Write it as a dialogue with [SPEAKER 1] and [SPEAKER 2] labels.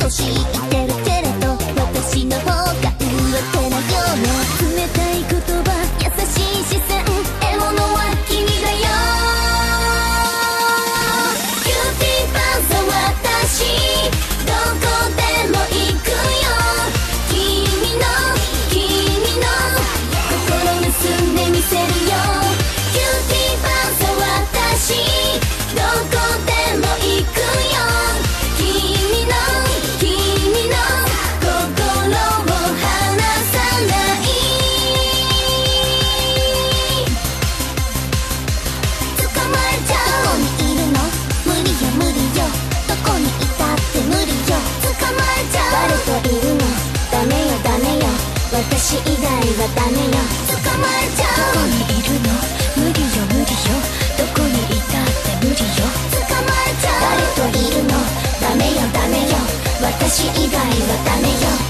[SPEAKER 1] 年い。ってるけれど私の方が
[SPEAKER 2] 私以外はダメよ。
[SPEAKER 1] 捕まえちゃ
[SPEAKER 2] う。どこにいるの無理よ無理よ。どこにいたって無理よ。捕
[SPEAKER 1] まえちゃう。誰といるの？ダメよダメよ。私以外はダメよ。